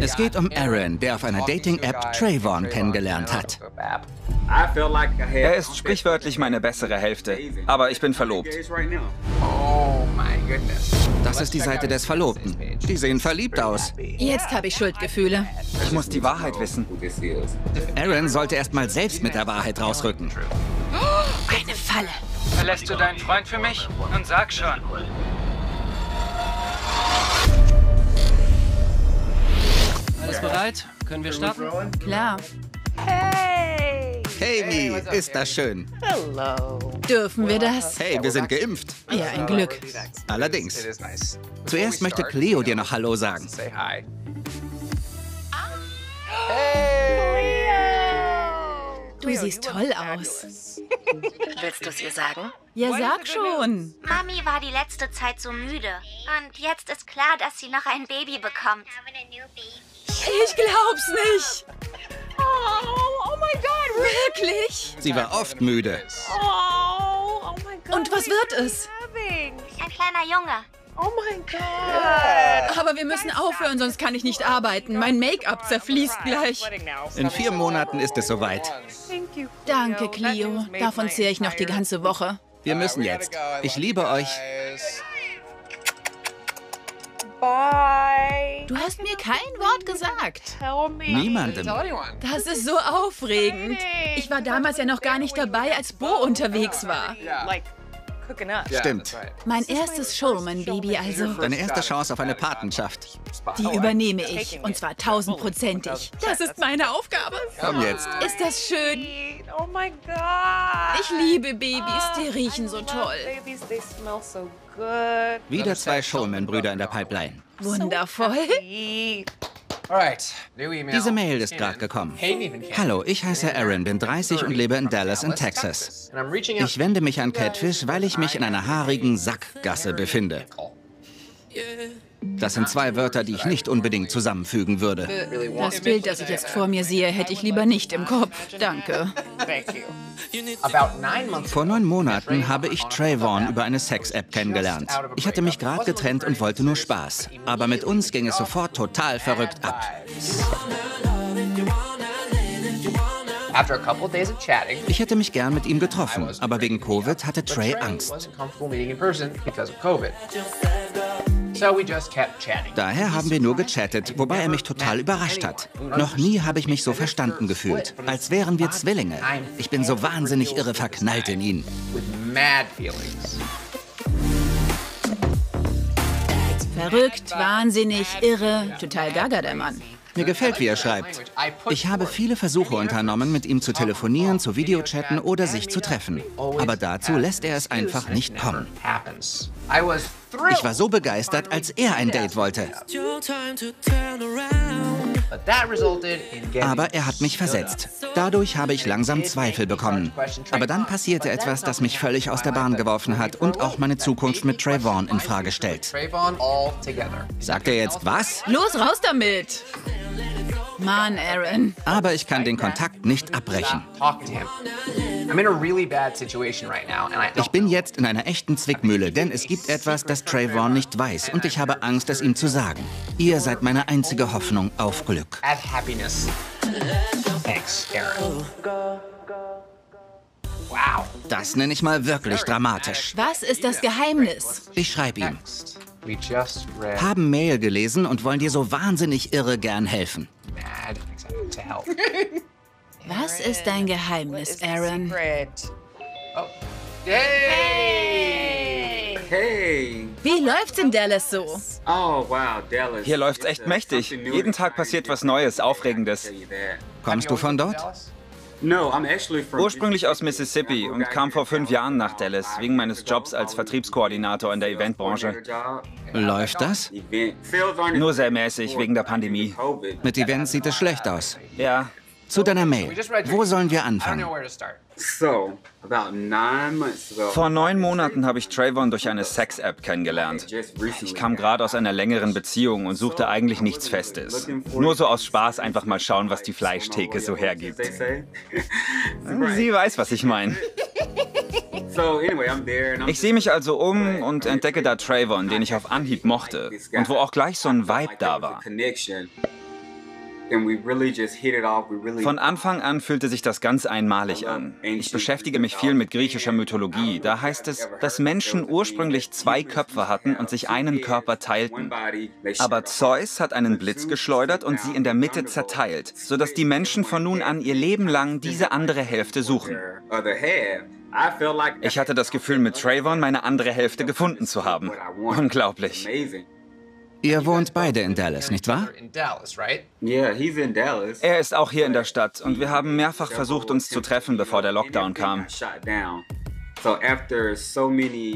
Es geht um Aaron, der auf einer Dating-App Trayvon kennengelernt hat. Er ist sprichwörtlich meine bessere Hälfte, aber ich bin verlobt. Das ist die Seite des Verlobten. Die sehen verliebt aus. Jetzt habe ich Schuldgefühle. Ich muss die Wahrheit wissen. Aaron sollte erst mal selbst mit der Wahrheit rausrücken. Eine Falle. Verlässt du deinen Freund für mich? Nun sag schon. Bereit? Können wir starten? Klar. Hey, ist das schön. Dürfen wir das? Hey, wir sind geimpft. Ja, ein Glück. Allerdings. Zuerst möchte Cleo dir noch Hallo sagen. Du siehst toll aus. Willst du es ihr sagen? Ja, sag schon. Mami war die letzte Zeit so müde. Und jetzt ist klar, dass sie noch ein Baby bekommt. Ich glaub's nicht. Oh, oh mein Gott, wirklich? Sie war oft müde. Oh, oh mein Gott. Und was wird es? Ein kleiner Junge. Aber wir müssen aufhören, sonst kann ich nicht arbeiten. Mein Make-up zerfließt gleich. In vier Monaten ist es soweit. Danke, Clio. Davon zehre ich noch die ganze Woche. Wir müssen jetzt. Ich liebe euch. Du hast mir kein Wort gesagt. Niemandem. Das ist so aufregend. Ich war damals ja noch gar nicht dabei, als Bo unterwegs war. Stimmt. Mein erstes Showman-Baby also. Deine erste Chance auf eine Patenschaft. Die übernehme ich. Und zwar tausendprozentig. Das ist meine Aufgabe. Komm jetzt. Ist das schön? Ich liebe Babys, die riechen so toll. Wieder zwei Showman-Brüder in der Pipeline. Wundervoll. Diese Mail ist gerade gekommen. Hallo, ich heiße Aaron, bin 30 und lebe in Dallas in Texas. Ich wende mich an Catfish, weil ich mich in einer haarigen Sackgasse befinde. Das sind zwei Wörter, die ich nicht unbedingt zusammenfügen würde. Das Bild, das ich jetzt vor mir sehe, hätte ich lieber nicht im Kopf. Danke. Vor neun Monaten habe ich Trayvon über eine Sex-App kennengelernt. Ich hatte mich gerade getrennt und wollte nur Spaß. Aber mit uns ging es sofort total verrückt ab. Ich hätte mich gern mit ihm getroffen, aber wegen Covid hatte Trey Angst. Daher haben wir nur gechattet, wobei er mich total überrascht hat. Noch nie habe ich mich so verstanden gefühlt, als wären wir Zwillinge. Ich bin so wahnsinnig irre verknallt in ihn. Verrückt, wahnsinnig, irre, total gaga der Mann. Mir gefällt, wie er schreibt. Ich habe viele Versuche unternommen, mit ihm zu telefonieren, zu Videochatten oder sich zu treffen. Aber dazu lässt er es einfach nicht kommen. Ich war so begeistert, als er ein Date wollte. Aber er hat mich versetzt. Dadurch habe ich langsam Zweifel bekommen. Aber dann passierte etwas, das mich völlig aus der Bahn geworfen hat und auch meine Zukunft mit Trayvon in Frage stellt. Sagt er jetzt was? Los, raus damit! Mann, Aaron. Aber ich kann den Kontakt nicht abbrechen. Ich bin jetzt in einer echten Zwickmühle, denn es gibt etwas, das Trayvon nicht weiß und ich habe Angst, es ihm zu sagen. Ihr seid meine einzige Hoffnung auf Glück. Das nenne ich mal wirklich dramatisch. Was ist das Geheimnis? Ich schreibe ihm. Haben Mail gelesen und wollen dir so wahnsinnig irre gern helfen. Was ist dein Geheimnis, Aaron? Hey! Wie läuft's in Dallas so? Oh, wow, Dallas. Hier läuft's echt mächtig. Jeden Tag passiert was Neues, Aufregendes. Kommst du von dort? No, I'm actually from Ursprünglich aus Mississippi und kam vor fünf Jahren nach Dallas wegen meines Jobs als Vertriebskoordinator in der Eventbranche. Läuft das? Nur sehr mäßig wegen der Pandemie. Mit Events sieht es schlecht aus. Ja, Zu deiner Mail. Wo sollen wir anfangen? Vor neun Monaten habe ich Trayvon durch eine Sex-App kennengelernt. Ich kam gerade aus einer längeren Beziehung und suchte eigentlich nichts Festes. Nur so aus Spaß einfach mal schauen, was die Fleischtheke so hergibt. Say. Sie weiß, was ich meine. Ich sehe mich also um und entdecke da Trayvon, den ich auf Anhieb mochte und wo auch gleich so ein Vibe da war. Von Anfang an fühlte sich das ganz einmalig an. Ich beschäftige mich viel mit griechischer Mythologie. Da heißt es, dass Menschen ursprünglich zwei Köpfe hatten und sich einen Körper teilten. Aber Zeus hat einen Blitz geschleudert und sie in der Mitte zerteilt, sodass die Menschen von nun an ihr Leben lang diese andere Hälfte suchen. Ich hatte das Gefühl, mit Trayvon meine andere Hälfte gefunden zu haben. Unglaublich. Ihr wohnt beide in Dallas, nicht wahr? Er ist auch hier in der Stadt und wir haben mehrfach versucht, uns zu treffen, bevor der Lockdown kam.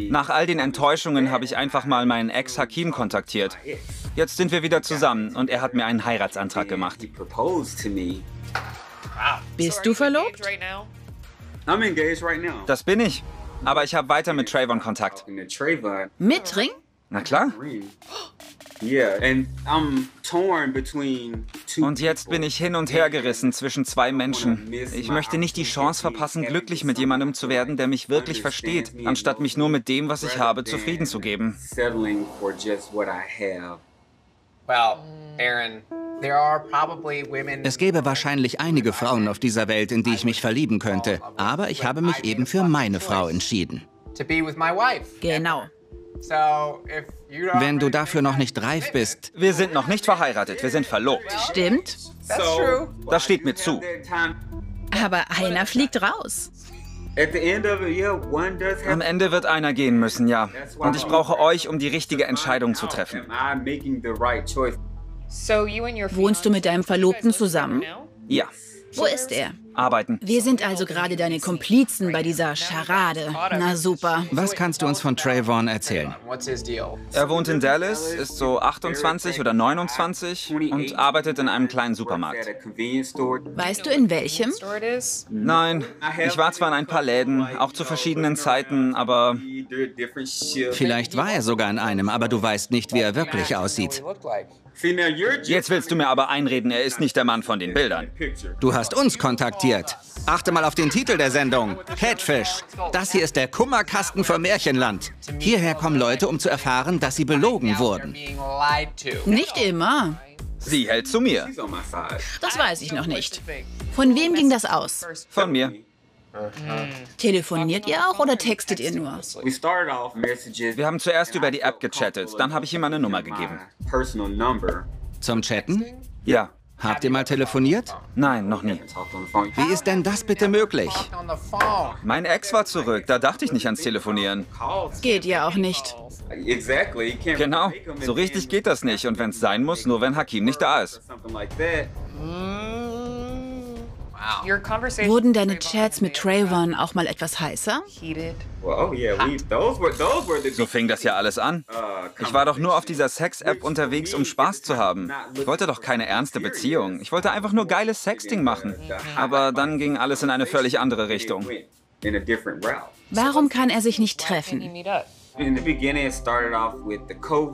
Nach all den Enttäuschungen habe ich einfach mal meinen Ex Hakim kontaktiert. Jetzt sind wir wieder zusammen und er hat mir einen Heiratsantrag gemacht. Bist du verlobt? Das bin ich. Aber ich habe weiter mit Trayvon Kontakt. Mit Ring? Na klar. Und jetzt bin ich hin und her gerissen zwischen zwei Menschen. Ich möchte nicht die Chance verpassen, glücklich mit jemandem zu werden, der mich wirklich versteht, anstatt mich nur mit dem, was ich habe, zufrieden zu geben. Es gäbe wahrscheinlich einige Frauen auf dieser Welt, in die ich mich verlieben könnte, aber ich habe mich eben für meine Frau entschieden. Genau. Wenn du dafür noch nicht reif bist. Wir sind noch nicht verheiratet, wir sind verlobt. Stimmt. Das steht mir zu. Aber einer fliegt raus. Am Ende wird einer gehen müssen, ja. Und ich brauche euch, um die richtige Entscheidung zu treffen. Wohnst du mit deinem Verlobten zusammen? Ja. Wo ist er? Arbeiten. Wir sind also gerade deine Komplizen bei dieser Scharade. Na super. Was kannst du uns von Trayvon erzählen? Er wohnt in Dallas, ist so 28 oder 29 und arbeitet in einem kleinen Supermarkt. Weißt du in welchem? Nein, ich war zwar in ein paar Läden, auch zu verschiedenen Zeiten, aber... Vielleicht war er sogar in einem, aber du weißt nicht, wie er wirklich aussieht. Jetzt willst du mir aber einreden, er ist nicht der Mann von den Bildern. Du hast uns kontaktiert. Achte mal auf den Titel der Sendung. Catfish. Das hier ist der Kummerkasten für Märchenland. Hierher kommen Leute, um zu erfahren, dass sie belogen wurden. Nicht immer. Sie hält zu mir. Das weiß ich noch nicht. Von wem ging das aus? Von mir. Telefoniert ihr auch oder textet ihr nur? Wir haben zuerst über die App gechattet, dann habe ich ihm meine Nummer gegeben. Zum Chatten? Ja. Habt ihr mal telefoniert? Nein, noch nie. Wie ist denn das bitte möglich? Mein Ex war zurück, da dachte ich nicht ans Telefonieren. Geht ja auch nicht. Genau, so richtig geht das nicht. Und wenn es sein muss, nur wenn Hakim nicht da ist. Wurden deine Chats mit Trayvon auch mal etwas heißer? So fing das ja alles an. Ich war doch nur auf dieser Sex-App unterwegs, um Spaß zu haben. Ich wollte doch keine ernste Beziehung. Ich wollte einfach nur geiles Sexting machen. Aber dann ging alles in eine völlig andere Richtung. Warum kann er sich nicht treffen?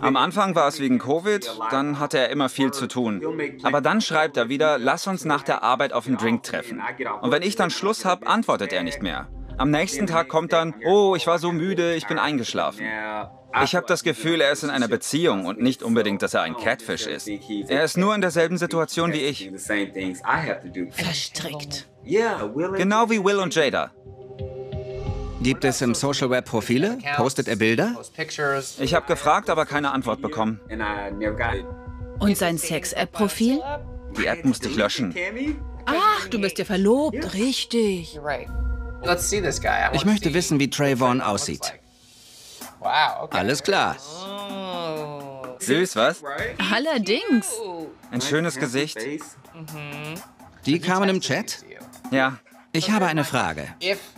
Am Anfang war es wegen Covid, dann hatte er immer viel zu tun. Aber dann schreibt er wieder, lass uns nach der Arbeit auf einen Drink treffen. Und wenn ich dann Schluss habe, antwortet er nicht mehr. Am nächsten Tag kommt dann, oh, ich war so müde, ich bin eingeschlafen. Ich habe das Gefühl, er ist in einer Beziehung und nicht unbedingt, dass er ein Catfish ist. Er ist nur in derselben Situation wie ich. Verstrickt. Genau wie Will und Jada. Gibt es im Social Web Profile? Postet er Bilder? Ich habe gefragt, aber keine Antwort bekommen. Und sein Sex-App-Profil? Die App musste ich löschen. Ach, du bist ja verlobt, richtig. Ich möchte wissen, wie Trayvon aussieht. Alles klar. Süß, was? Allerdings. Ein schönes Gesicht. Die kamen im Chat? Ja. Ich habe eine Frage.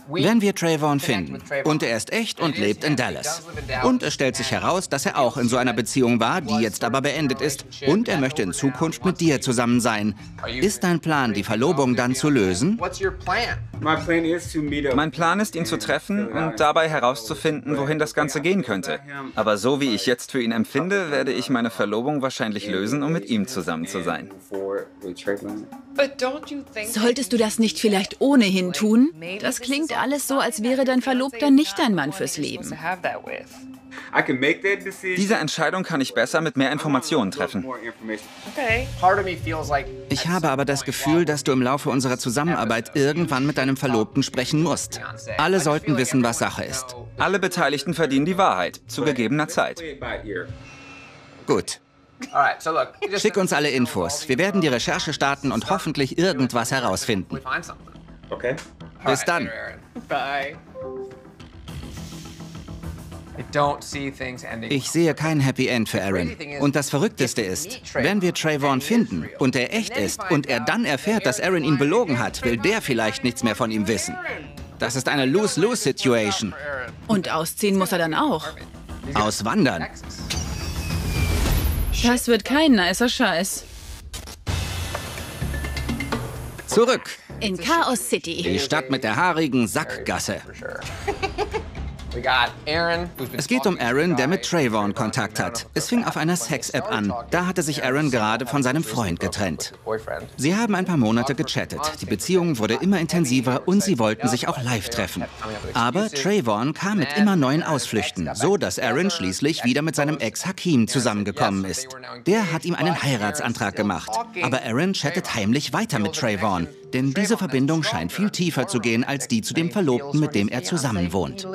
Wenn wir Trayvon finden und er ist echt und lebt in Dallas und es stellt sich heraus, dass er auch in so einer Beziehung war, die jetzt aber beendet ist und er möchte in Zukunft mit dir zusammen sein, ist dein Plan, die Verlobung dann zu lösen? Mein Plan ist, ihn zu treffen und dabei herauszufinden, wohin das Ganze gehen könnte. Aber so wie ich jetzt für ihn empfinde, werde ich meine Verlobung wahrscheinlich lösen, um mit ihm zusammen zu sein. Solltest du das nicht vielleicht ohnehin tun? Das klingt alles so, als wäre dein Verlobter nicht dein Mann fürs Leben. Diese Entscheidung kann ich besser mit mehr Informationen treffen. Ich habe aber das Gefühl, dass du im Laufe unserer Zusammenarbeit irgendwann mit deinem Verlobten sprechen musst. Alle sollten wissen, was Sache ist. Alle Beteiligten verdienen die Wahrheit, zu gegebener Zeit. Gut. Schick uns alle Infos. Wir werden die Recherche starten und hoffentlich irgendwas herausfinden. Okay. Bis dann. Ich sehe kein Happy End für Aaron. Und das Verrückteste ist, wenn wir Trayvon finden und er echt ist und er dann erfährt, dass Aaron ihn belogen hat, will der vielleicht nichts mehr von ihm wissen. Das ist eine Lose-Lose-Situation. Und ausziehen muss er dann auch. Auswandern. Das wird kein nicer Scheiß. Zurück. In Chaos City. Die Stadt mit der haarigen Sackgasse. Es geht um Aaron, der mit Trayvon Kontakt hat. Es fing auf einer Sex-App an. Da hatte sich Aaron gerade von seinem Freund getrennt. Sie haben ein paar Monate gechattet. Die Beziehung wurde immer intensiver und sie wollten sich auch live treffen. Aber Trayvon kam mit immer neuen Ausflüchten, so dass Aaron schließlich wieder mit seinem Ex Hakim zusammengekommen ist. Der hat ihm einen Heiratsantrag gemacht. Aber Aaron chattet heimlich weiter mit Trayvon. Denn diese Verbindung scheint viel tiefer zu gehen als die zu dem Verlobten, mit dem er zusammen wohnt.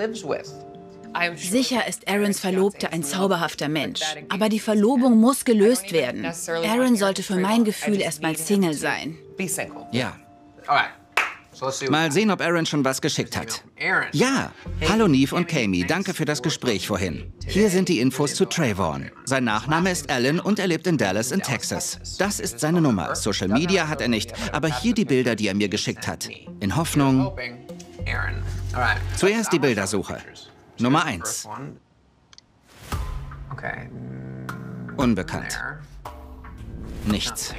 Sicher ist Aarons Verlobte ein zauberhafter Mensch. Aber die Verlobung muss gelöst werden. Aaron sollte für mein Gefühl erstmal Single sein. Ja. Mal sehen, ob Aaron schon was geschickt hat. Ja. Hallo Neve und Kami, danke für das Gespräch vorhin. Hier sind die Infos zu Trayvon. Sein Nachname ist Allen und er lebt in Dallas in Texas. Das ist seine Nummer. Social Media hat er nicht, aber hier die Bilder, die er mir geschickt hat. In Hoffnung. Zuerst die Bildersuche. Nummer 1. Unbekannt. Nichts.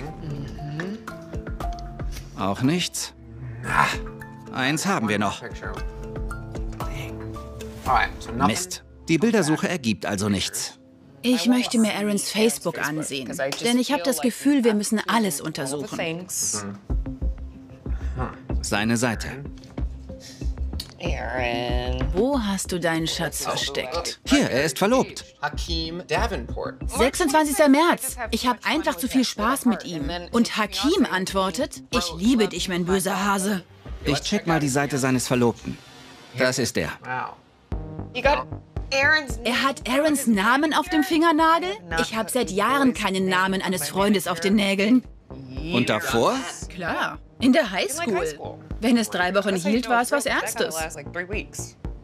Auch nichts. Eins haben wir noch. Mist. Die Bildersuche ergibt also nichts. Ich möchte mir Aarons Facebook ansehen, denn ich habe das Gefühl, wir müssen alles untersuchen. Seine Seite. Wo hast du deinen Schatz versteckt? Hier, er ist verlobt. 26. März. Ich habe einfach zu viel Spaß mit ihm. Und Hakim antwortet, ich liebe dich, mein böser Hase. Ich check mal die Seite seines Verlobten. Das ist er. Er hat Aarons Namen auf dem Fingernagel? Ich habe seit Jahren keinen Namen eines Freundes auf den Nägeln. Und davor? Klar, in der Highschool. Wenn es drei Wochen hielt, war es was Ernstes.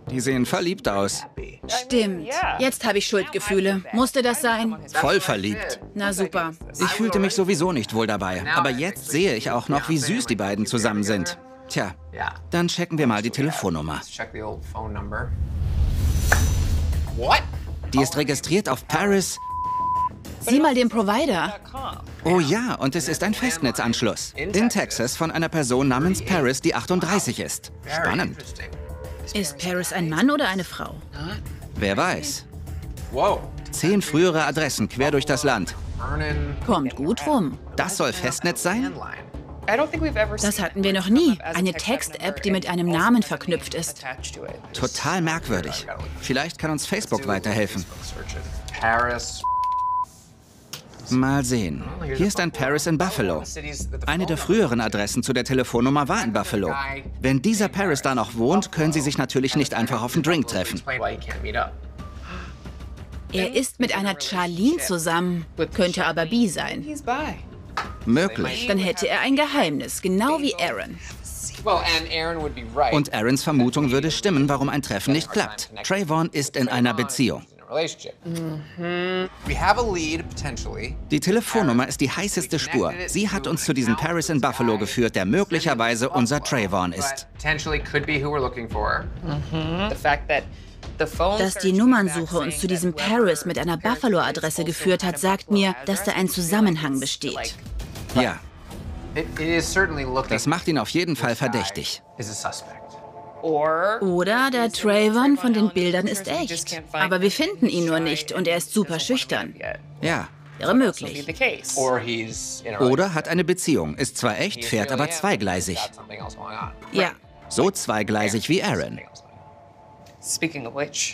Die sehen verliebt aus. Stimmt. Jetzt habe ich Schuldgefühle. Musste das sein? Voll verliebt. Na super. Ich fühlte mich sowieso nicht wohl dabei. Aber jetzt sehe ich auch noch, wie süß die beiden zusammen sind. Tja, dann checken wir mal die Telefonnummer. Die ist registriert auf Paris. Sieh mal den Provider. Oh ja, und es ist ein Festnetzanschluss. In Texas von einer Person namens Paris, die 38 ist. Spannend. Ist Paris ein Mann oder eine Frau? Wer weiß. Zehn frühere Adressen quer durch das Land. Kommt gut rum. Das soll Festnetz sein? Das hatten wir noch nie. Eine Text-App, die mit einem Namen verknüpft ist. Total merkwürdig. Vielleicht kann uns Facebook weiterhelfen. Mal sehen. Hier ist ein Paris in Buffalo. Eine der früheren Adressen zu der Telefonnummer war in Buffalo. Wenn dieser Paris da noch wohnt, können sie sich natürlich nicht einfach auf einen Drink treffen. Er ist mit einer Charlene zusammen, könnte aber bi sein. Möglich. Dann hätte er ein Geheimnis, genau wie Aaron. Und Aarons Vermutung würde stimmen, warum ein Treffen nicht klappt. Trayvon ist in einer Beziehung. Die Telefonnummer ist die heißeste Spur. Sie hat uns zu diesem Paris in Buffalo geführt, der möglicherweise unser Trayvon ist. Dass die Nummernsuche uns zu diesem Paris mit einer Buffalo-Adresse geführt hat, sagt mir, dass da ein Zusammenhang besteht. Ja. Das macht ihn auf jeden Fall verdächtig. Oder der Trayvon von den Bildern ist echt. Aber wir finden ihn nur nicht und er ist super schüchtern. Ja. Wäre möglich. Oder hat eine Beziehung, ist zwar echt, fährt aber zweigleisig. Ja. So zweigleisig wie Aaron.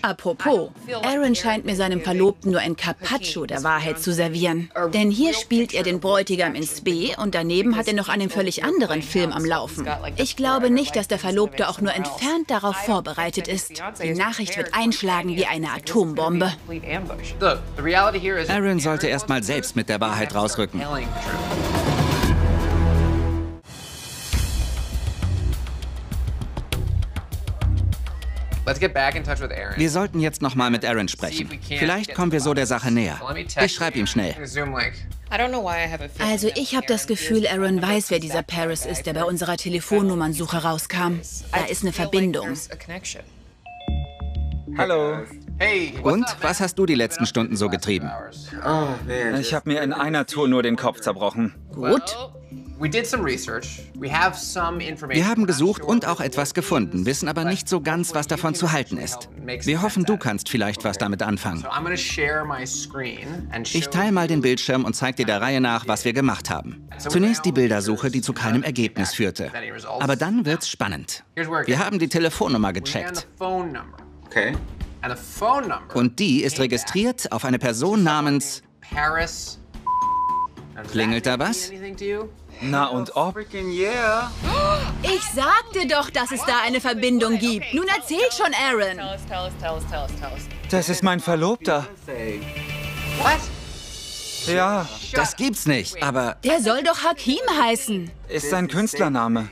Apropos, Aaron scheint mir seinem Verlobten nur ein Carpaccio der Wahrheit zu servieren. Denn hier spielt er den Bräutigam ins B und daneben hat er noch einen völlig anderen Film am Laufen. Ich glaube nicht, dass der Verlobte auch nur entfernt darauf vorbereitet ist. Die Nachricht wird einschlagen wie eine Atombombe. Aaron sollte erst mal selbst mit der Wahrheit rausrücken. Wir sollten jetzt noch mal mit Aaron sprechen. Vielleicht kommen wir so der Sache näher. Ich schreibe ihm schnell. Also ich habe das Gefühl, Aaron weiß, wer dieser Paris ist, der bei unserer Telefonnummernsuche rauskam. Da ist eine Verbindung. Hallo. Und was hast du die letzten Stunden so getrieben? Ich habe mir in einer Tour nur den Kopf zerbrochen. Gut. Wir haben gesucht und auch etwas gefunden, wissen aber nicht so ganz, was davon zu halten ist. Wir hoffen, du kannst vielleicht was damit anfangen. Ich teile mal den Bildschirm und zeige dir der Reihe nach, was wir gemacht haben. Zunächst die Bildersuche, die zu keinem Ergebnis führte. Aber dann wird's spannend. Wir haben die Telefonnummer gecheckt. Okay. Und die ist registriert auf eine Person namens... Klingelt da was? Na und ob? Ich sagte doch, dass es da eine Verbindung gibt. Nun erzähl schon, Aaron. Das ist mein Verlobter. Ja, Das gibt's nicht, aber... Der soll doch Hakim heißen. ist sein Künstlername.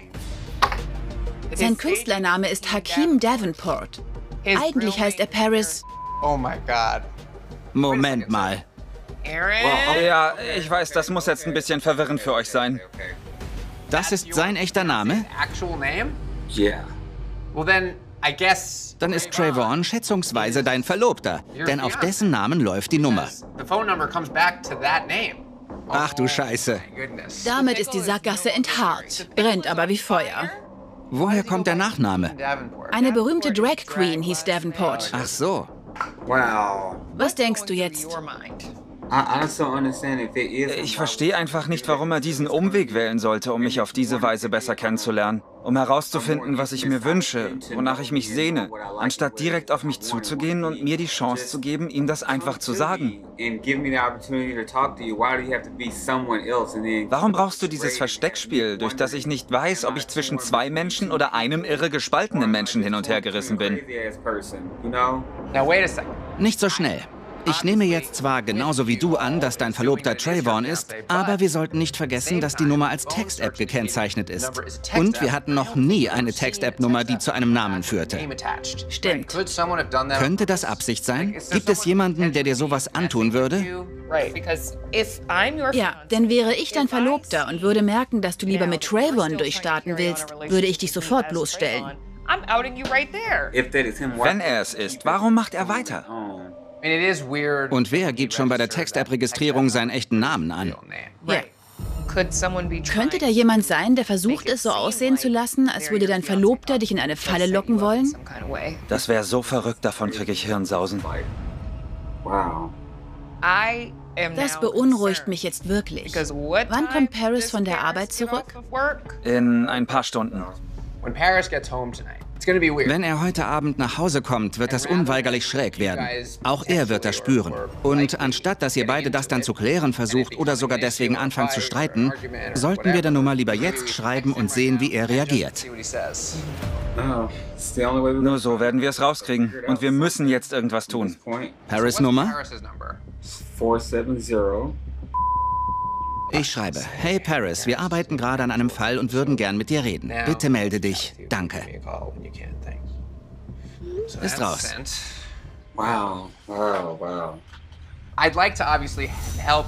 Sein Künstlername ist Hakim Davenport. Eigentlich heißt er Paris. Oh my God. Moment mal. Ja, ich weiß, das muss jetzt ein bisschen verwirrend für euch sein. Das ist sein echter Name? Actual name? Yeah. Well then, I guess Dann ist Trayvon schätzungsweise dein Verlobter, denn auf dessen Namen läuft die Nummer. the phone number comes back to that name. Ach du Scheiße. Goodness. Damit ist die Sackgasse enthaart, brennt aber wie Feuer. Woher kommt der Nachname? Eine berühmte Drag Queen hieß Davenport. Ach so. Wow. Was denkst du jetzt? I honestly don't understand if it is. Ich verstehe einfach nicht, warum er diesen Umweg wählen sollte, um mich auf diese Weise besser kennenzulernen. Um herauszufinden, was ich mir wünsche, wonach ich mich sehne, anstatt direkt auf mich zuzugehen und mir die Chance zu geben, ihm das einfach zu sagen. Warum brauchst du dieses Versteckspiel, durch das ich nicht weiß, ob ich zwischen zwei Menschen oder einem irre gespaltenen Menschen hin und her gerissen bin? Nicht so schnell. Ich nehme jetzt zwar genauso wie du an, dass dein Verlobter Trayvon ist, aber wir sollten nicht vergessen, dass die Nummer als Text-App gekennzeichnet ist. Und wir hatten noch nie eine Text-App-Nummer, die zu einem Namen führte. Stimmt. Könnte das Absicht sein? Gibt es jemanden, der dir sowas antun würde? Ja, denn wäre ich dein Verlobter und würde merken, dass du lieber mit Trayvon durchstarten willst, würde ich dich sofort bloßstellen. Wenn er es ist, warum macht er weiter? Und wer gibt schon bei der Text-App-Registrierung seinen echten Namen an? Ja. Könnte da jemand sein, der versucht es so aussehen zu lassen, als würde dein Verlobter dich in eine Falle locken wollen? Das wäre so verrückt, davon kriege ich Hirnsausen. Wow. Das beunruhigt mich jetzt wirklich. Wann kommt Paris von der Arbeit zurück? In ein paar Stunden. When Paris gets home tonight, Wenn er heute Abend nach Hause kommt, wird das unweigerlich schräg werden. Auch er wird das spüren. Und anstatt dass ihr beide das dann zu klären versucht oder sogar deswegen anfangt zu streiten, sollten wir der Nummer lieber jetzt schreiben und sehen, wie er reagiert. Oh, Nur so werden wir es rauskriegen. Und wir müssen jetzt irgendwas tun. Paris Nummer? Paris's number. 470. Ich schreibe, hey Paris, wir arbeiten gerade an einem Fall und würden gern mit dir reden. Bitte melde dich. Danke. Ist raus. Wow. Wow. Wow. I'd like to obviously help.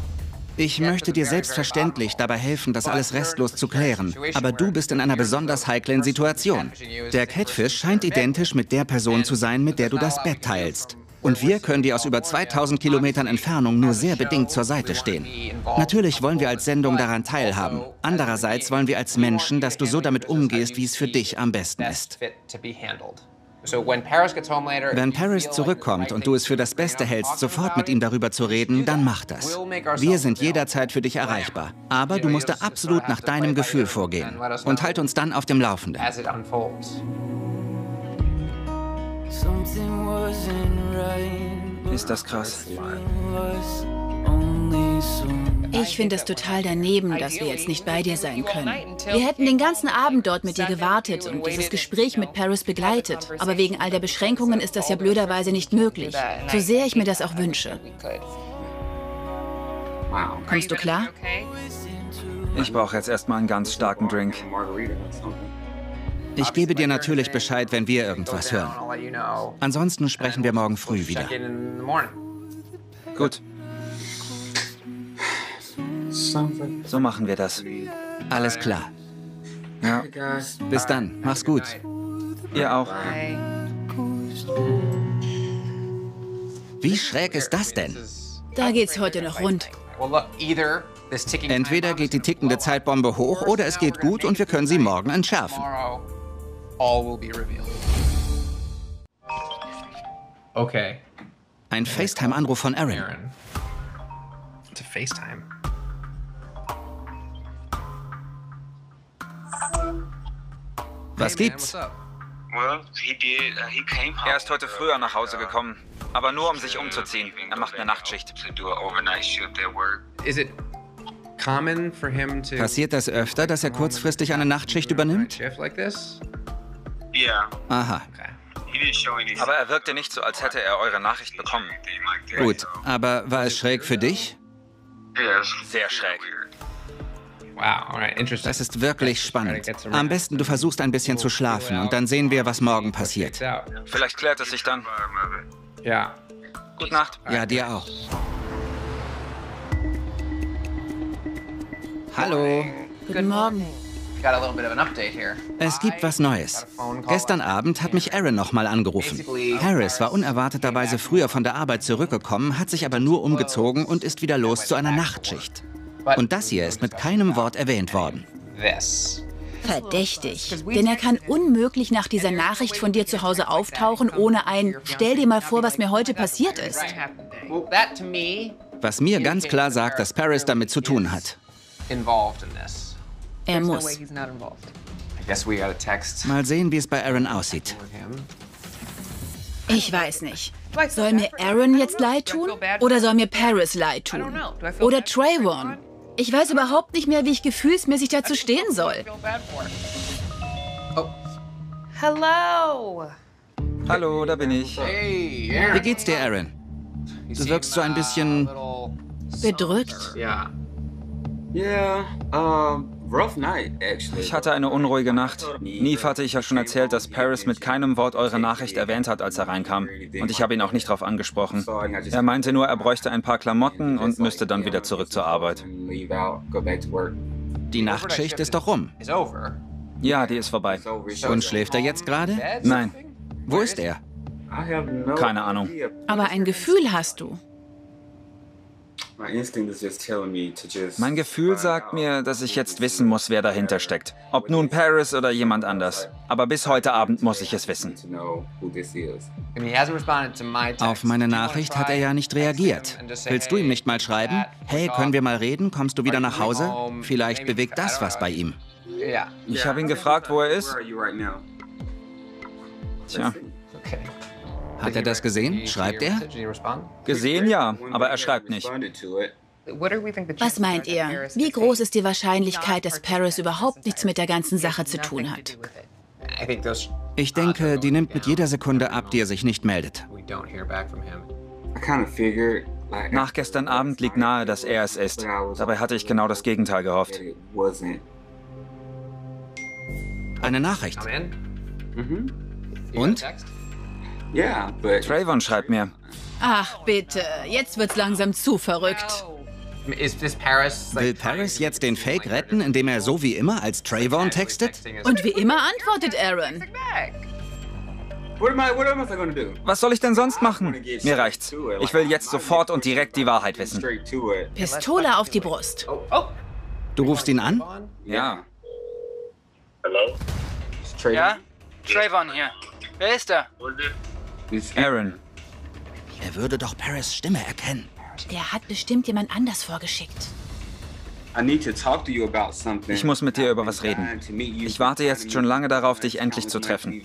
Ich möchte dir selbstverständlich dabei helfen, das alles restlos zu klären. Aber du bist in einer besonders heiklen Situation. Der Catfish scheint identisch mit der Person zu sein, mit der du das Bett teilst. Und wir können dir aus über 2000 Kilometern Entfernung nur sehr bedingt zur Seite stehen. Natürlich wollen wir als Sendung daran teilhaben. Andererseits wollen wir als Menschen, dass du so damit umgehst, wie es für dich am besten Best ist. Wenn Paris zurückkommt und du es für das Beste hältst, sofort mit ihm darüber zu reden, dann mach das. Wir sind jederzeit für dich erreichbar. Aber du musst da absolut nach deinem Gefühl vorgehen. Und halt uns dann auf dem Laufenden. Ist das krass. Ich finde es total daneben, dass wir jetzt nicht bei dir sein können. Wir hätten den ganzen Abend dort mit dir gewartet und dieses Gespräch mit Paris begleitet. Aber wegen all der Beschränkungen ist das ja blöderweise nicht möglich. So sehr ich mir das auch wünsche. Kommst du klar? Ich brauche jetzt erstmal einen ganz starken Drink. Ich gebe dir natürlich Bescheid, wenn wir irgendwas hören. Ansonsten sprechen wir morgen früh wieder. Gut. So machen wir das. Alles klar. Ja. Bis dann. Mach's gut. Ihr auch. Wie schräg ist das denn? Da geht's heute noch rund. Entweder geht die tickende Zeitbombe hoch oder es geht gut und wir können sie morgen entschärfen. Okay. Ein FaceTime-Anruf von Aaron. Aaron. To FaceTime. Was gibt's? Er ist heute früher nach Hause gekommen, aber nur um sich umzuziehen. Er macht eine Nachtschicht. Is it common for him to Passiert das öfter, dass er kurzfristig eine Nachtschicht übernimmt? This? Aha, Aber er wirkte nicht so, als hätte er eure Nachricht bekommen. gut. Aber war es schräg für dich? Sehr schräg. Wow, alright, interesting. Das ist wirklich spannend. Am besten du versuchst ein bisschen zu schlafen und dann sehen wir, was morgen passiert. Vielleicht klärt es sich dann. Yeah. Gute Nacht. Ja, dir auch. Hallo. Guten Morgen. Es gibt was Neues. Gestern Abend hat mich Aaron nochmal angerufen. Harris war unerwarteterweise früher von der Arbeit zurückgekommen, hat sich aber nur umgezogen und ist wieder los zu einer Nachtschicht. Und das hier ist mit keinem Wort erwähnt worden. Verdächtig. Denn er kann unmöglich nach dieser Nachricht von dir zu Hause auftauchen, ohne ein Stell dir mal vor, was mir heute passiert ist. Was mir ganz klar sagt, dass Paris damit zu tun hat. involved in this. Er muss. Mal sehen, wie es bei Aaron aussieht. Ich weiß nicht. Soll mir Aaron jetzt leid tun? Oder soll mir Paris leid tun? Oder Trayvon? Ich weiß überhaupt nicht mehr, wie ich gefühlsmäßig dazu stehen soll. Hello. Hallo, da bin ich. Hey, Wie geht's dir, Aaron? Du wirkst so ein bisschen... Bedrückt. Yeah. Yeah. Um, rough night, actually. Ich hatte eine unruhige Nacht. Neve hatte ich ja schon erzählt, dass Paris mit keinem Wort eure Nachricht erwähnt hat, als er reinkam. Und ich habe ihn auch nicht darauf angesprochen. Er meinte nur, er bräuchte ein paar Klamotten und müsste dann wieder zurück zur Arbeit. Die Nachtschicht ist doch rum. Ja, die ist vorbei. Und schläft er jetzt gerade? Nein, Wo ist er? Keine Ahnung. Aber ein Gefühl hast du. Mein Gefühl sagt mir, dass ich jetzt wissen muss, wer dahinter steckt. Ob nun Paris oder jemand anders. Aber bis heute Abend muss ich es wissen. Auf meine Nachricht hat er ja nicht reagiert. Willst du ihm nicht mal schreiben? Hey, können wir mal reden? Kommst du wieder nach Hause? Vielleicht bewegt das was bei ihm. Ich habe ihn gefragt, wo er ist. Tja, Okay. Hat er das gesehen? Schreibt er? Gesehen ja, aber er schreibt nicht. Was meint ihr? Wie groß ist die Wahrscheinlichkeit, dass Paris überhaupt nichts mit der ganzen Sache zu tun hat? Ich denke, die nimmt mit jeder Sekunde ab, die er sich nicht meldet. Nach gestern Abend liegt nahe, dass er es ist. Dabei hatte ich genau das Gegenteil gehofft. Eine Nachricht. Und? Trayvon schreibt mir. Ach, bitte. Jetzt wird's langsam zu verrückt. Is this Paris? like, Will Paris jetzt den Fake retten, indem er so wie immer als Trayvon textet? Und wie immer antwortet Aaron. back? what am I? What am I gonna do? Was soll ich denn sonst machen? Mir reicht's. Ich will jetzt sofort und direkt die Wahrheit wissen. Pistole auf die Brust. Oh, oh. Du rufst ihn an? Ja. Straight. Ja? Trayvon hier. Wer ist da? Aaron. Er würde doch Paris Stimme erkennen. Der hat bestimmt jemand anders vorgeschickt. Ich muss mit dir über was reden. Ich warte jetzt schon lange darauf, dich endlich zu treffen.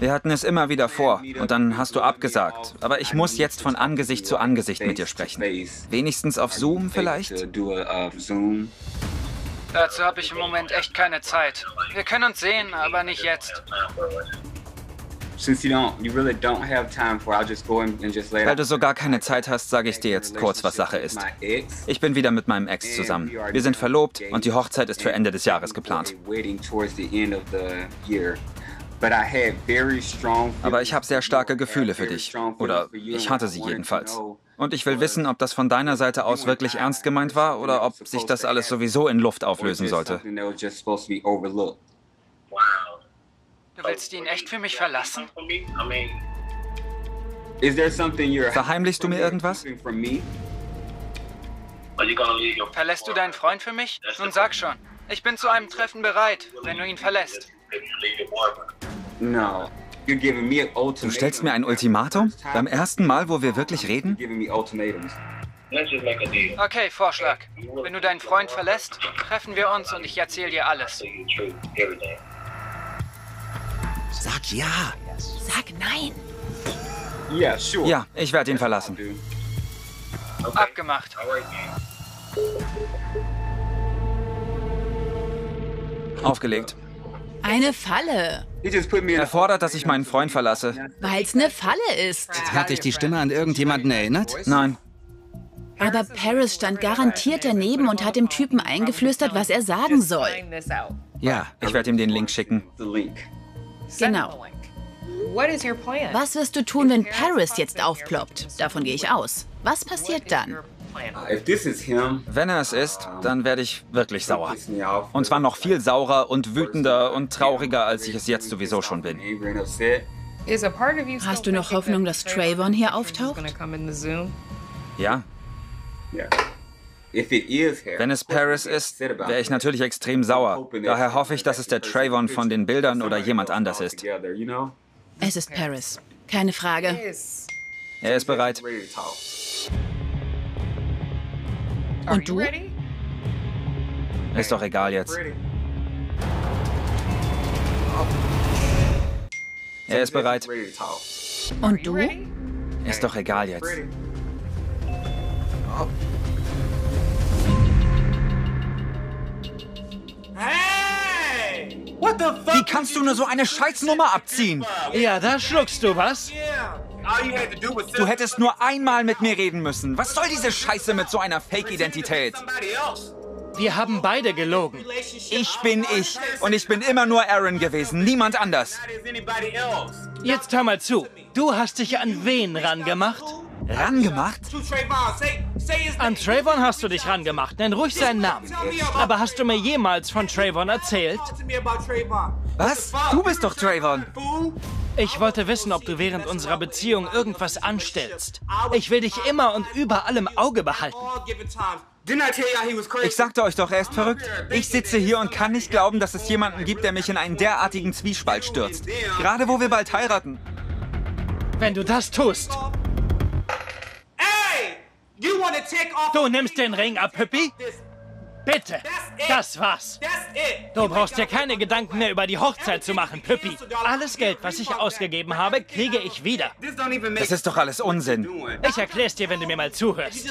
Wir hatten es immer wieder vor und dann hast du abgesagt. Aber ich muss jetzt von Angesicht zu Angesicht mit dir sprechen. Wenigstens auf Zoom vielleicht? Dazu habe ich im Moment echt keine Zeit. Wir können uns sehen, aber nicht jetzt. Weil du so gar keine Zeit hast, sage ich dir jetzt kurz, was Sache ist. Ich bin wieder mit meinem Ex zusammen. Wir sind verlobt und die Hochzeit ist für Ende des Jahres geplant. Aber ich habe sehr starke Gefühle für dich. Oder ich hatte sie jedenfalls. Und ich will wissen, ob das von deiner Seite aus wirklich ernst gemeint war oder ob sich das alles sowieso in Luft auflösen sollte. Du willst ihn echt für mich verlassen? Verheimlichst du mir irgendwas? Verlässt du deinen Freund für mich? Nun sag schon. Ich bin zu einem Treffen bereit, wenn du ihn verlässt. Du stellst mir ein Ultimatum? Beim ersten Mal, wo wir wirklich reden? Okay, Vorschlag. Wenn du deinen Freund verlässt, treffen wir uns und ich erzähle dir alles. Sag ja. Sag nein. Ja, ich werde ihn verlassen. Abgemacht. Aufgelegt. Eine Falle. Er fordert, dass ich meinen Freund verlasse. Weil es eine Falle ist. Hat dich die Stimme an irgendjemanden erinnert? Nein. Aber Paris stand garantiert daneben und hat dem Typen eingeflüstert, was er sagen soll. Ja, ich werde ihm den Link schicken. Genau. Was wirst du tun, wenn Paris jetzt aufploppt? Davon gehe ich aus. Was passiert dann? Wenn er es ist, dann werde ich wirklich sauer. Und zwar noch viel saurer und wütender und trauriger, als ich es jetzt sowieso schon bin. Hast du noch Hoffnung, dass Trayvon hier auftaucht? Ja. Wenn es Paris ist, wäre ich natürlich extrem sauer. Daher hoffe ich, dass es der Trayvon von den Bildern oder jemand anders ist. Es ist Paris. Keine Frage. Er ist bereit. Und du? Ist doch egal jetzt. Er ist bereit. Und du? Ist doch egal jetzt. Wie kannst du nur so eine Scheißnummer abziehen? Ja, da schluckst du was. Du hättest nur einmal mit mir reden müssen. Was soll diese Scheiße mit so einer Fake-Identität? Wir haben beide gelogen. Ich bin ich und ich bin immer nur Aaron gewesen, niemand anders. Jetzt hör mal zu. Du hast dich an wen rangemacht? Rangemacht? An Trayvon hast du dich rangemacht. Nenn ruhig seinen Namen. Aber hast du mir jemals von Trayvon erzählt? Was? Du bist doch Trayvon. Ich wollte wissen, ob du während unserer Beziehung irgendwas anstellst. Ich will dich immer und überall im Auge behalten. Ich sagte euch doch, er ist verrückt. Ich sitze hier und kann nicht glauben, dass es jemanden gibt, der mich in einen derartigen Zwiespalt stürzt. Gerade wo wir bald heiraten. Wenn du das tust. Du nimmst den Ring ab, Püppi? Bitte, das war's. Du brauchst dir keine Gedanken mehr über die Hochzeit zu machen, Püppi. Alles Geld, was ich ausgegeben habe, kriege ich wieder. Das ist doch alles Unsinn. Ich erklär's dir, wenn du mir mal zuhörst.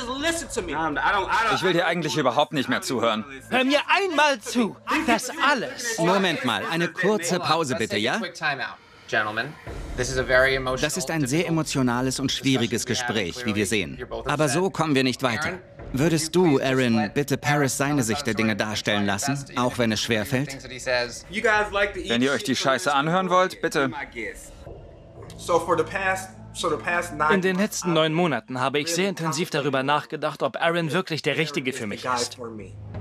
Ich will dir eigentlich überhaupt nicht mehr zuhören. Hör mir einmal zu. Das alles. Moment mal, eine kurze Pause bitte, ja? Das ist ein sehr emotionales und schwieriges Gespräch, wie wir sehen. Aber so kommen wir nicht weiter. Würdest du, Aaron, bitte Paris seine Sicht der Dinge darstellen lassen, auch wenn es schwerfällt? Wenn ihr euch die Scheiße anhören wollt, bitte. In den letzten neun Monaten habe ich sehr intensiv darüber nachgedacht, ob Aaron wirklich der Richtige für mich ist.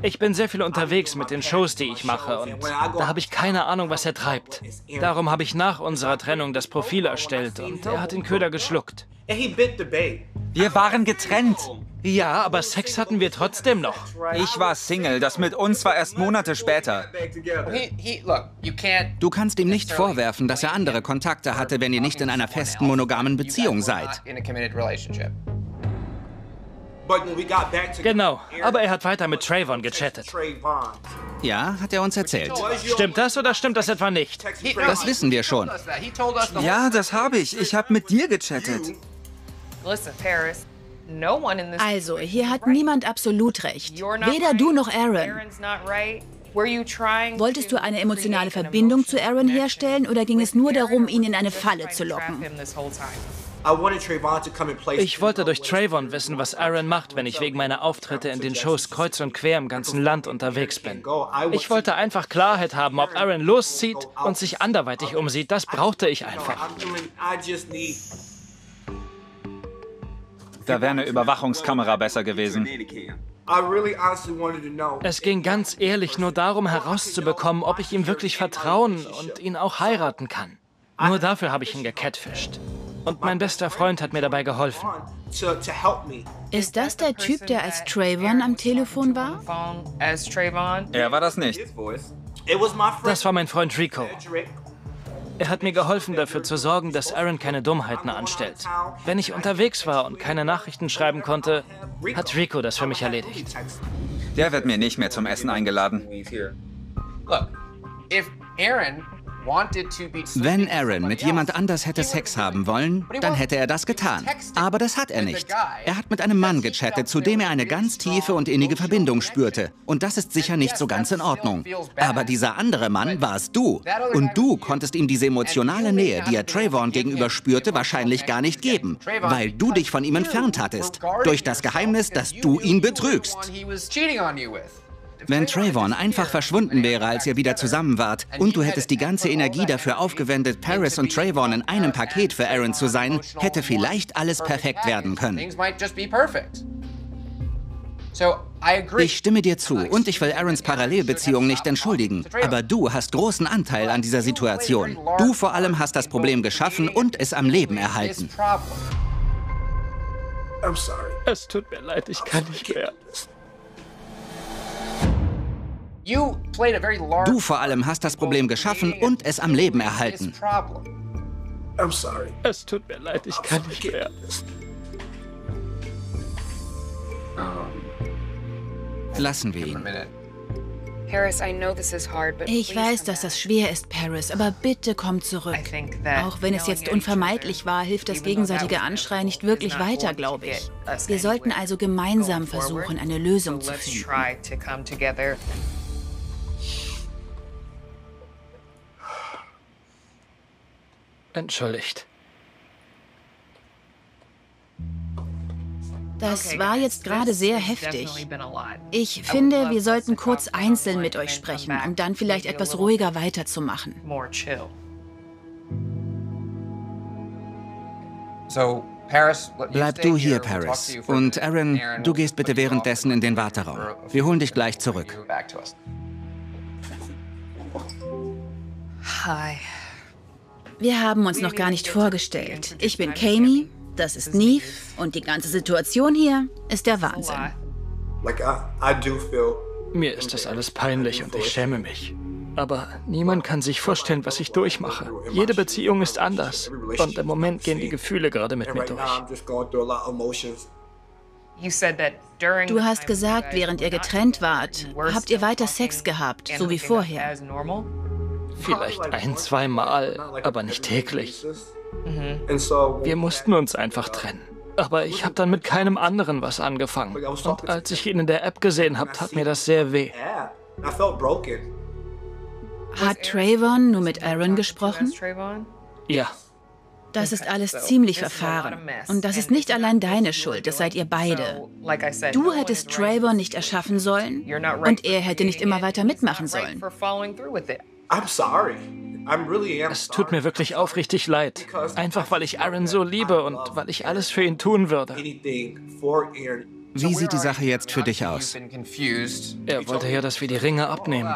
Ich bin sehr viel unterwegs mit den Shows, die ich mache, und da habe ich keine Ahnung, was er treibt. Darum habe ich nach unserer Trennung das Profil erstellt und er hat den Köder geschluckt. Wir waren getrennt. Ja, aber Sex hatten wir trotzdem noch. Ich war Single, das mit uns war erst Monate später. Du kannst ihm nicht vorwerfen, dass er andere Kontakte hatte, wenn ihr nicht in einer festen monogamen Beziehung seid. Genau, aber er hat weiter mit Trayvon gechattet. Ja, hat er uns erzählt. Stimmt das oder stimmt das etwa nicht? Das wissen wir schon. Ja, das habe ich. Ich habe mit dir gechattet. Also, hier hat niemand absolut recht. Weder du noch Aaron. Wolltest du eine emotionale Verbindung zu Aaron herstellen oder ging es nur darum, ihn in eine Falle zu locken? Ich wollte durch Trayvon wissen, was Aaron macht, wenn ich wegen meiner Auftritte in den Shows kreuz und quer im ganzen Land unterwegs bin. Ich wollte einfach Klarheit haben, ob Aaron loszieht und sich anderweitig umsieht. Das brauchte ich einfach. Da wäre eine Überwachungskamera besser gewesen. Es ging ganz ehrlich nur darum herauszubekommen, ob ich ihm wirklich vertrauen und ihn auch heiraten kann. Nur dafür habe ich ihn gecatfischt. Und mein bester Freund hat mir dabei geholfen. Ist das der Typ, der als Trayvon am Telefon war? Er war das nicht. Das war mein Freund Rico. Er hat mir geholfen, dafür zu sorgen, dass Aaron keine Dummheiten anstellt. Wenn ich unterwegs war und keine Nachrichten schreiben konnte, hat Rico das für mich erledigt. Der wird mir nicht mehr zum Essen eingeladen. Look, if Aaron wenn Aaron mit jemand anders hätte Sex haben wollen, dann hätte er das getan. Aber das hat er nicht. Er hat mit einem Mann gechattet, zu dem er eine ganz tiefe und innige Verbindung spürte. Und das ist sicher nicht so ganz in Ordnung. Aber dieser andere Mann warst du. Und du konntest ihm diese emotionale Nähe, die er Trayvon gegenüber spürte, wahrscheinlich gar nicht geben, weil du dich von ihm entfernt hattest. Durch das Geheimnis, dass du ihn betrügst. Wenn Trayvon einfach verschwunden wäre, als ihr wieder zusammen wart, und du hättest die ganze Energie dafür aufgewendet, Paris und Trayvon in einem Paket für Aaron zu sein, hätte vielleicht alles perfekt werden können. Ich stimme dir zu und ich will Aarons Parallelbeziehung nicht entschuldigen. Aber du hast großen Anteil an dieser Situation. Du vor allem hast das Problem geschaffen und es am Leben erhalten. Es tut mir leid, ich kann nicht mehr. Du vor allem hast das Problem geschaffen und es am Leben erhalten. Es tut mir leid, ich kann nicht mehr. Lassen wir ihn. Ich weiß, dass das schwer ist, Paris, aber bitte komm zurück. Auch wenn es jetzt unvermeidlich war, hilft das gegenseitige Anschreien nicht wirklich weiter, glaube ich. Wir sollten also gemeinsam versuchen, eine Lösung zu finden. Entschuldigt. Das war jetzt gerade sehr heftig. Ich finde, wir sollten kurz einzeln mit euch sprechen, um dann vielleicht etwas ruhiger weiterzumachen. Bleib du hier, Paris. Und Aaron, du gehst bitte währenddessen in den Warteraum. Wir holen dich gleich zurück. Hi. Wir haben uns noch gar nicht vorgestellt. Ich bin Kami, das ist Neve und die ganze Situation hier ist der Wahnsinn. Mir ist das alles peinlich und ich schäme mich. Aber niemand kann sich vorstellen, was ich durchmache. Jede Beziehung ist anders. Und im Moment gehen die Gefühle gerade mit mir durch. Du hast gesagt, während ihr getrennt wart, habt ihr weiter Sex gehabt, so wie vorher. Vielleicht ein, zwei Mal, aber nicht täglich. Wir mussten uns einfach trennen. Aber ich habe dann mit keinem anderen was angefangen. Und als ich ihn in der App gesehen habe, tat mir das sehr weh. Hat Trayvon nur mit Aaron gesprochen? Ja. Das ist alles ziemlich verfahren. Und das ist nicht allein deine Schuld, das seid ihr beide. Du hättest Trayvon nicht erschaffen sollen und er hätte nicht immer weiter mitmachen sollen. Es tut mir wirklich aufrichtig leid. Einfach weil ich Aaron so liebe und weil ich alles für ihn tun würde. Wie sieht die Sache jetzt für dich aus? Er wollte ja, dass wir die Ringe abnehmen.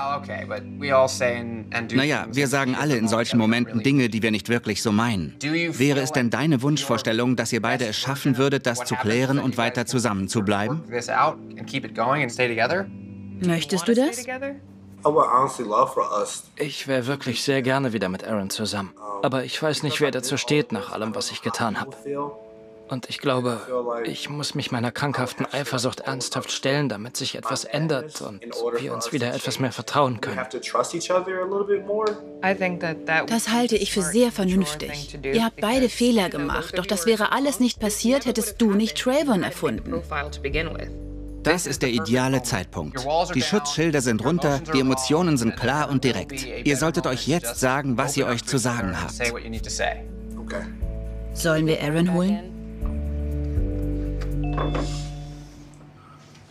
Naja, wir sagen alle in solchen Momenten Dinge, die wir nicht wirklich so meinen. Wäre es denn deine Wunschvorstellung, dass ihr beide es schaffen würdet, das zu klären und weiter zusammen zu bleiben? Möchtest du das? Ich wäre wirklich sehr gerne wieder mit Aaron zusammen. Aber ich weiß nicht, wer dazu steht, nach allem, was ich getan habe. Und ich glaube, ich muss mich meiner krankhaften Eifersucht ernsthaft stellen, damit sich etwas ändert und wir uns wieder etwas mehr vertrauen können. Das halte ich für sehr vernünftig. Ihr habt beide Fehler gemacht, doch das wäre alles nicht passiert, hättest du nicht Trayvon erfunden. Das ist der ideale Zeitpunkt. Die Schutzschilder sind runter, die Emotionen sind klar und direkt. Ihr solltet euch jetzt sagen, was ihr euch zu sagen habt. Sollen wir Aaron holen?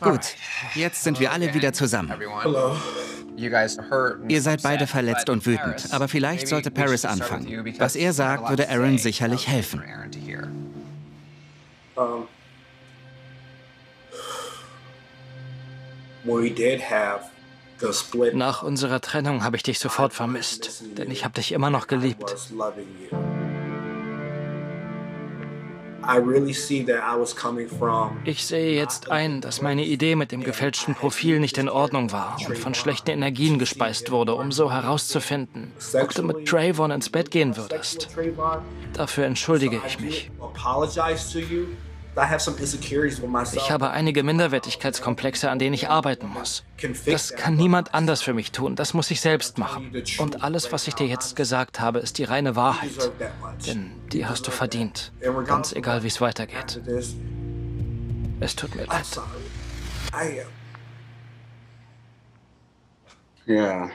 Gut, jetzt sind wir alle wieder zusammen. Ihr seid beide verletzt und wütend, aber vielleicht sollte Paris anfangen. Was er sagt, würde Aaron sicherlich helfen. Nach unserer Trennung habe ich dich sofort vermisst, denn ich habe dich immer noch geliebt. Ich sehe jetzt ein, dass meine Idee mit dem gefälschten Profil nicht in Ordnung war und von schlechten Energien gespeist wurde, um so herauszufinden, ob du mit Trayvon ins Bett gehen würdest. Dafür entschuldige ich mich. Ich habe einige Minderwertigkeitskomplexe, an denen ich arbeiten muss. Das kann niemand anders für mich tun. Das muss ich selbst machen. Und alles, was ich dir jetzt gesagt habe, ist die reine Wahrheit. Denn die hast du verdient. Ganz egal, wie es weitergeht. Es tut mir leid. Ja.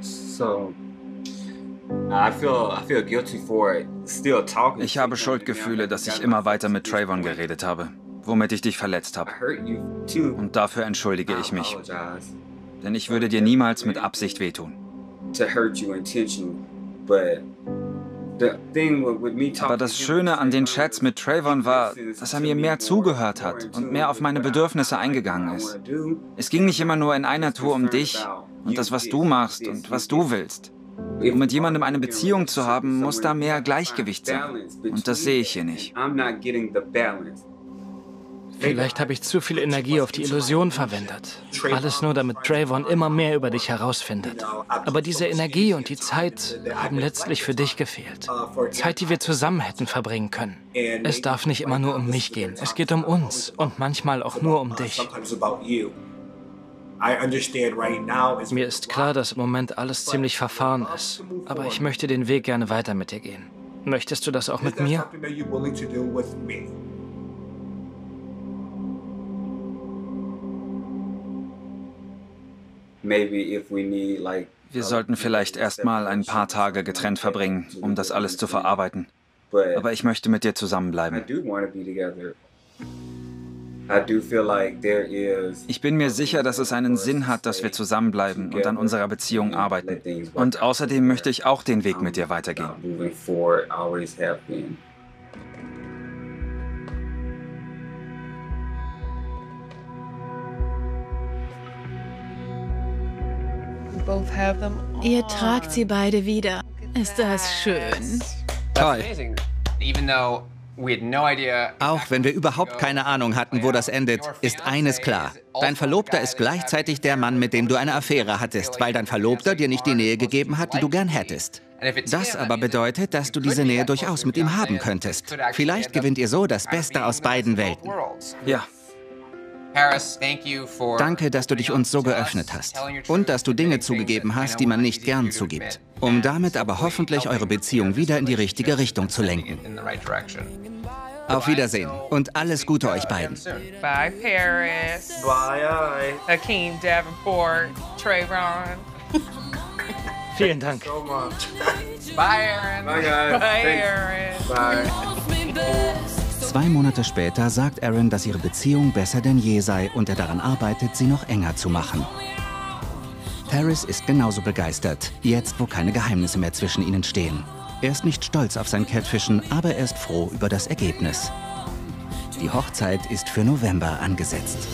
So, ich habe Schuldgefühle, dass ich immer weiter mit Trayvon geredet habe, womit ich dich verletzt habe. Und dafür entschuldige ich mich. Denn ich würde dir niemals mit Absicht wehtun. Aber das Schöne an den Chats mit Trayvon war, dass er mir mehr zugehört hat und mehr auf meine Bedürfnisse eingegangen ist. Es ging nicht immer nur in einer Tour um dich und das, was du machst und was du willst. Um mit jemandem eine Beziehung zu haben, muss da mehr Gleichgewicht sein. Und das sehe ich hier nicht. Vielleicht habe ich zu viel Energie auf die Illusion verwendet. Alles nur, damit Trayvon immer mehr über dich herausfindet. Aber diese Energie und die Zeit haben letztlich für dich gefehlt. Zeit, die wir zusammen hätten verbringen können. Es darf nicht immer nur um mich gehen. Es geht um uns und manchmal auch nur um dich. Mir ist klar, dass im Moment alles ziemlich verfahren ist, aber ich möchte den Weg gerne weiter mit dir gehen. Möchtest du das auch mit mir? Wir sollten vielleicht erstmal ein paar Tage getrennt verbringen, um das alles zu verarbeiten. Aber ich möchte mit dir zusammenbleiben. Ich bin mir sicher, dass es einen Sinn hat, dass wir zusammenbleiben und an unserer Beziehung arbeiten. Und außerdem möchte ich auch den Weg mit dir weitergehen. Ihr tragt sie beide wieder. Ist das schön? Toll. Auch wenn wir überhaupt keine Ahnung hatten, wo das endet, ist eines klar. Dein Verlobter ist gleichzeitig der Mann, mit dem du eine Affäre hattest, weil dein Verlobter dir nicht die Nähe gegeben hat, die du gern hättest. Das aber bedeutet, dass du diese Nähe durchaus mit ihm haben könntest. Vielleicht gewinnt ihr so das Beste aus beiden Welten. Ja, Danke, dass du dich uns so geöffnet hast und dass du Dinge zugegeben hast, die man nicht gern zugibt, um damit aber hoffentlich eure Beziehung wieder in die richtige Richtung zu lenken. Auf Wiedersehen und alles Gute euch beiden. Bye, Paris. Bye, Hakeem Davenport, Trayvon. Vielen Dank. Bye, Aaron. Bye, guys. Bye, Aaron. Bye. Zwei Monate später sagt Aaron, dass ihre Beziehung besser denn je sei und er daran arbeitet, sie noch enger zu machen. Paris ist genauso begeistert, jetzt wo keine Geheimnisse mehr zwischen ihnen stehen. Er ist nicht stolz auf sein Catfischen, aber er ist froh über das Ergebnis. Die Hochzeit ist für November angesetzt.